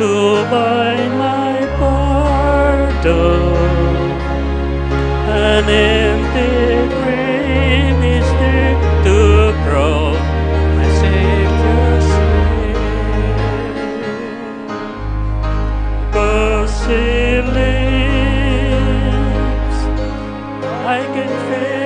who by my pardon an empty grave is there to grow my Savior's name. Cause he lives, I can feel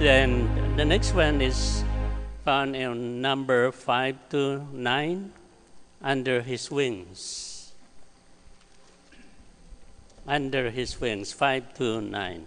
Then the next one is found in number 5 to 9 under his wings. Under his wings, 5 to 9.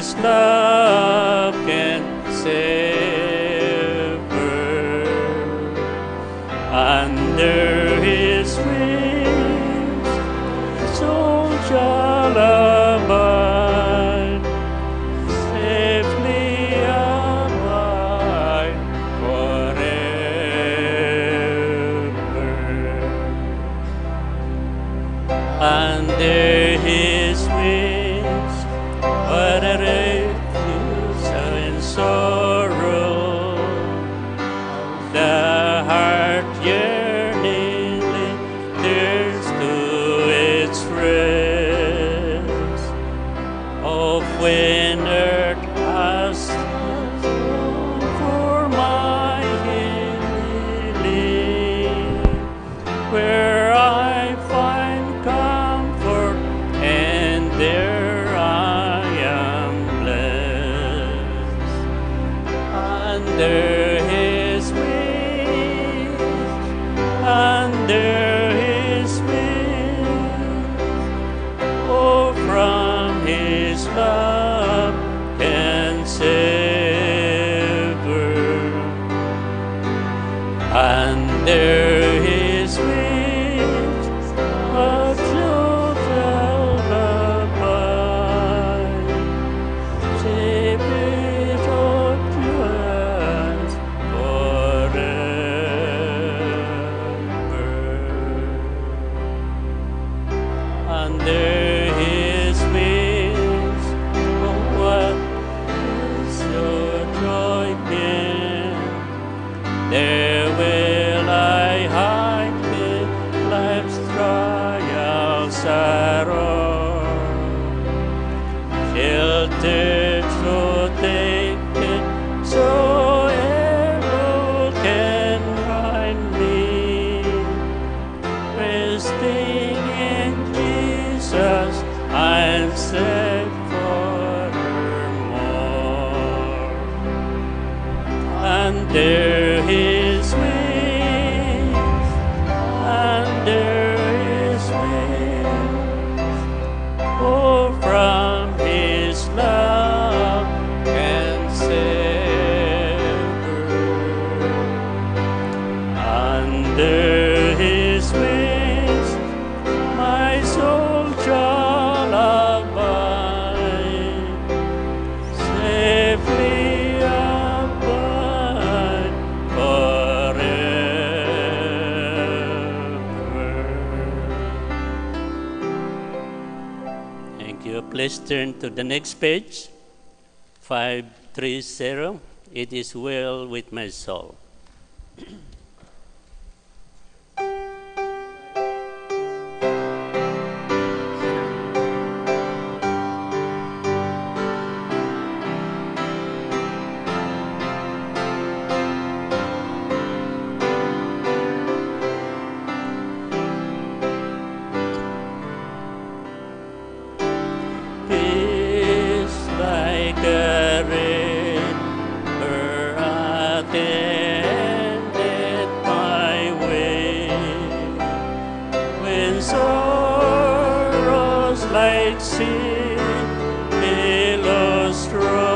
his love can save. and there te Let's turn to the next page, 530. It is well with my soul. light seen illustrates.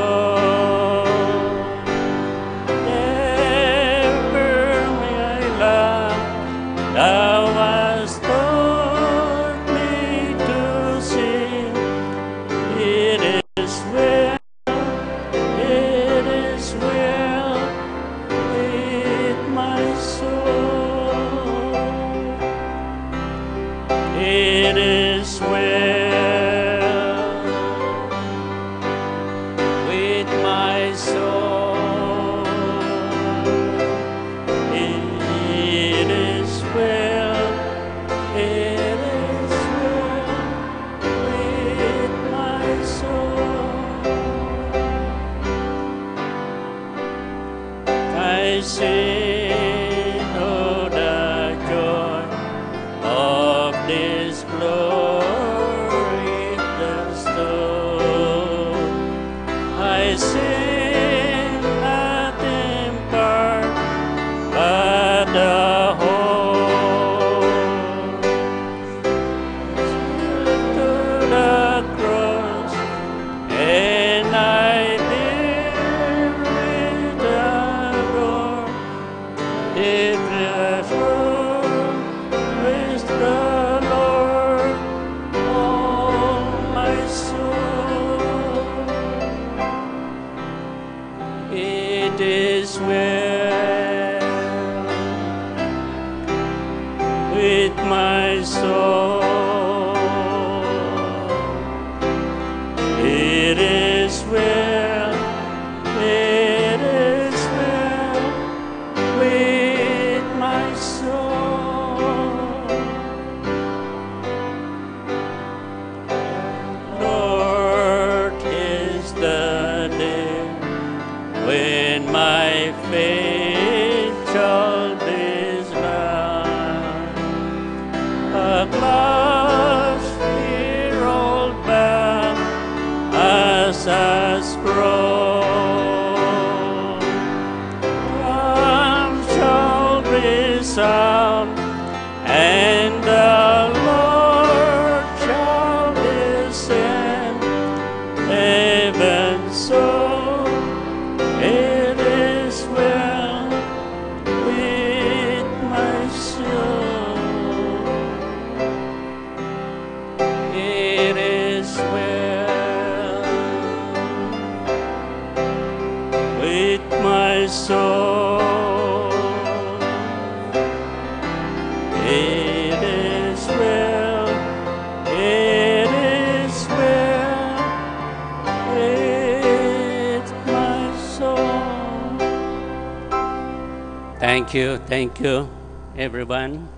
with my soul. Son and Thank you, thank you, everyone.